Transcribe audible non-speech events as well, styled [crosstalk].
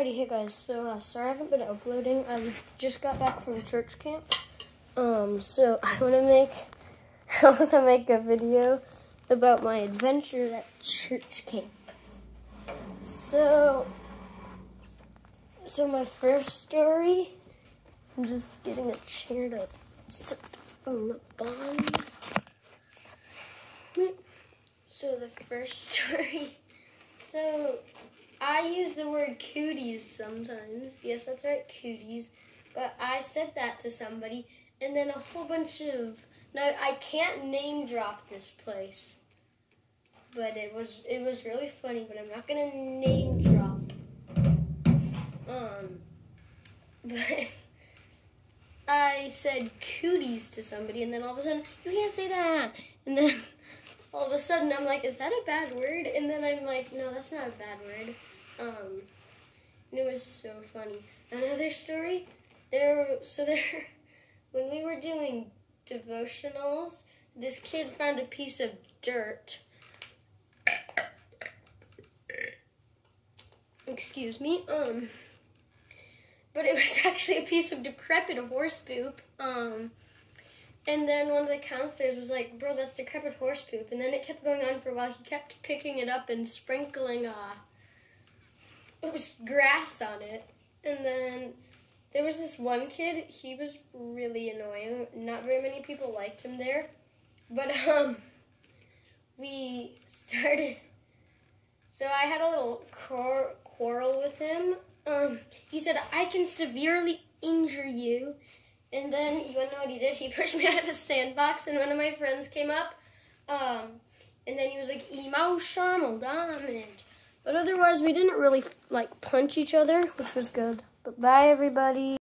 Alrighty, hey guys. So uh, sorry I haven't been uploading. I just got back from church camp. Um, so [laughs] I want to make [laughs] I want to make a video about my adventure at church camp. So, so my first story. I'm just getting a chair to sit on the bottom. So the first [laughs] story. So I use the word cooties sometimes. Yes, that's right, cooties. But I said that to somebody, and then a whole bunch of. Now I can't name drop this place, but it was it was really funny. But I'm not gonna name drop. Um, [laughs] but I said cooties to somebody, and then all of a sudden you can't say that, and then all of a sudden I'm like, is that a bad word? And then I'm like, no, that's not a bad word. Um, and it was so funny. Another story, there, so [laughs] there, when we were doing devotionals, this kid found a piece of dirt. Excuse me. Um, but it was [laughs] actually a piece of decrepit horse poop. Um, and then one of the counselors was like, "Bro, that's decrepit horse poop." And then it kept going on for a while. He kept picking it up and sprinkling uh, it was grass on it. And then there was this one kid, he was really annoying. Not very many people liked him there. But [laughs] um we started so I had a little quar- quarrel with him. Um he said I can severely injure you. And then you wanna know what he did? He [laughs] pushed me out of the sandbox and one of my friends came up. Um and then he was like emotional damage. But otherwise, we didn't really like punch each other, which was good. But bye, everybody.